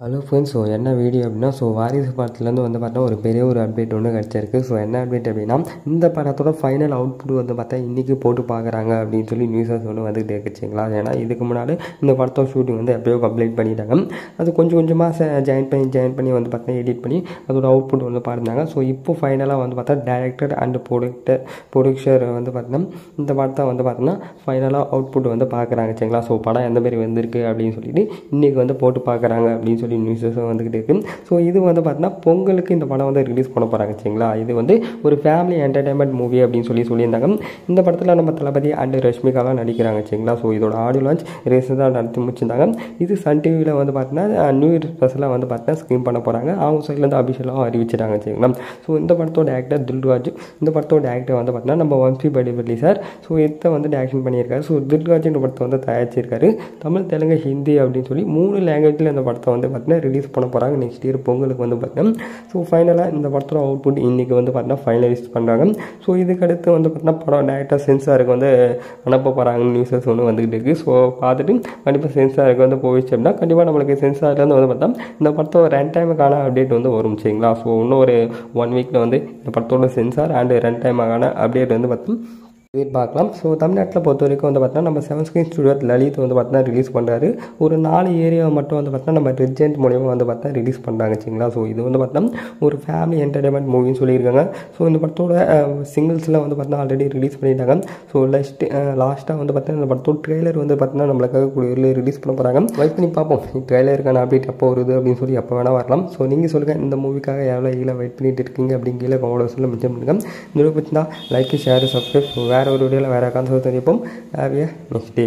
Hello friends so என்ன video அப்படின்னா so Varisu படத்துலேருந்து வந்து பார்த்தா ஒரு பெரிய ஒரு அப்டேட் ஒன்று கிடச்சிருக்கு. ஸோ என்ன அப்டேட் அப்படின்னா இந்த படத்தோட ஃபைனல் அவுட்புட் வந்து பார்த்தா இன்றைக்கி போட்டு பார்க்குறாங்க அப்படின்னு சொல்லி நியூஸஸ் ஒன்று வந்துகிட்டே இருக்குச்சுங்களா ஏன்னா இதுக்கு முன்னாடி இந்த படத்தோட ஷூட்டிங் வந்து எப்பயோ கம்ப்ளீட் பண்ணிட்டாங்க. அது கொஞ்சம் கொஞ்சமாக ஜாயின் பண்ணி ஜாயின் பண்ணி வந்து பார்த்தா எடிட் பண்ணி அதோட அவுட்புட் வந்து பார்த்துருந்தாங்க. ஸோ இப்போ ஃபைனலாக வந்து பார்த்தா டேரக்டர் அண்ட் ப்ரொடக்டர் ப்ரொடியூசர் வந்து பார்த்தீங்கன்னா இந்த படத்தை வந்து பார்த்தீங்கன்னா ஃபைனலாக அவுட்புட் வந்து பார்க்குறாங்க சரிங்களா? ஸோ படம் எந்த மாதிரி வந்திருக்கு அப்படின்னு சொல்லிட்டு இன்றைக்கி வந்து போட்டு பார்க்குறாங்க அப்படின்னு சொல்லி நியூஸஸும் வந்துக்கிட்டு இருக்குது ஸோ இது வந்து பார்த்தீங்கன்னா பொங்கலுக்கு இந்த படம் வந்து ரிலீஸ் பண்ண போகிறாங்க சரிங்களா? இது வந்து ஒரு ஃபேமிலி என்டர்டைன்மெண்ட் மூவி அப்படின்னு சொல்லி சொல்லியிருந்தாங்க. இந்த படத்தில் நம்ம தளபதி அண்ட் ரஷ்மிகாலாம் நடிக்கிறாங்க சரிங்களா? ஸோ இதோட ஆடியோ லான்ச் ரீசெண்டாக நடத்தி முடிச்சிருந்தாங்க. இது சன் டிவியில் வந்து பார்த்தீங்கன்னா நியூ இயர் ஸ்பெஷலாக வந்து பார்த்தீங்கன்னா ஸ்க்ரீன் பண்ண போகிறாங்க அவங்க சைட்லேருந்து அபிஷியலாக அறிவிச்சிட்டாங்க சரிங்களா? ஸோ இந்த படத்தோட ஆக்டர் தில்ராஜ் இந்த படத்தோட ஆக்டர் வந்து பார்த்தீங்கன்னா நம்ம வம்சி படிபள்ளி சார் ஸோ இதை வந்து டேரக்ஷன் பண்ணியிருக்காரு. ஸோ தில்ராஜ் இந்த படத்தை வந்து தயாரிச்சிருக்காரு. தமிழ் தெலுங்கு ஹிந்தி அப்படின்னு சொல்லி மூணு லாங்குவேஜில் இந்த படத்தை வந்து பார்த்தீங்கன்னா ரிலீஸ் பண்ண போகிறாங்க நெக்ஸ்ட் இயர் பொங்கலுக்கு வந்து பார்த்தீங்கன்னா ஸோ ஃபைனலாக இந்த படத்தோட அவுட்புட் இன்றைக்கி வந்து பார்த்தீங்கன்னா ஃபைனலைஸ் பண்ணுறாங்க ஸோ இதுக்கடுத்து வந்து பார்த்தீங்கன்னா படம் டேரெக்டாக சென்சாருக்கு வந்து அனுப்ப போகிறாங்க நியூஸஸ் ஒன்று வந்துகிட்டு இருக்குது ஸோ பார்த்துட்டு கண்டிப்பாக சென்சாருக்கு வந்து போயிடுச்சு அப்படின்னா கண்டிப்பாக நம்மளுக்கு சென்சார்லேருந்து வந்து பார்த்தா இந்த படத்தோட ரன் டைமுக்கான அப்டேட் வந்து வரும் சரிங்களா? ஸோ இன்னும் ஒரு ஒன் வீக்கில் வந்து இந்த படத்தோட சென்சார் அண்டு ரன் டைமுக்கான அப்டேட் வந்து பார்த்தோம் பார்க்கலாம். ஸோ தமிழ்நாட்டில் பொறுத்த வரைக்கும் வந்து பார்த்தீங்கன்னா நம்ம செவன் ஸ்கிரீன் ஸ்டுடியோ லலித் வந்து பார்த்தீங்கன்னா ரிலீஸ் பண்ணுறாரு ஒரு நாலு ஏரியாவை மட்டும் வந்து பார்த்தீங்கன்னா நம்ம ரிஜென்ட் மூலியமாக வந்து பார்த்தா ரிலீஸ் பண்ணுறாங்க சரிங்களா? ஸோ இது வந்து பார்த்தீங்கன்னா ஒரு ஃபேமிலி என்டர்டைன்மெண்ட் மூவின்னு சொல்லியிருக்காங்க. ஸோ இந்த படத்தோட சிங்கிள்ஸ்லாம் வந்து பார்த்தீங்கன்னா ஆல்ரெடி ரிலீஸ் பண்ணிட்டாங்க. ஸோ லாஸ்ட் லாஸ்ட்டாக வந்து பார்த்தீங்கன்னா இந்த படத்தோட ட்ரெய்லர் வந்து பார்த்தீங்கன்னா நம்மளுக்காக கூடிய ரிலீஸ் பண்ண போகிறாங்க வெயிட் பண்ணி பார்ப்போம். ட்ரெய்லருக்கான அப்டேட் எப்போ வருது அப்படின்னு சொல்லி எப்போ வேணால் வரலாம். ஸோ நீங்கள் சொல்லுங்கள் இந்த மூவிக்காக எவ்வளோ ஈழ வெயிட் பண்ணிட்டு இருக்கீங்க அப்படிங்கிற கீழே கமெண்ட் சொல்ல மிச்சம் பண்ணுங்கள் இந்த வீடியோ பிடிச்சிருந்தா லைக் ஷேர் சப்ஸ்கிரைப் வேறு ആരോ ഒരു വീഡിയോയിൽ വരാക്കാൻ തോന്നിയപ്പം ഹാവ് എ നെക്സ്റ്റ് ഡേ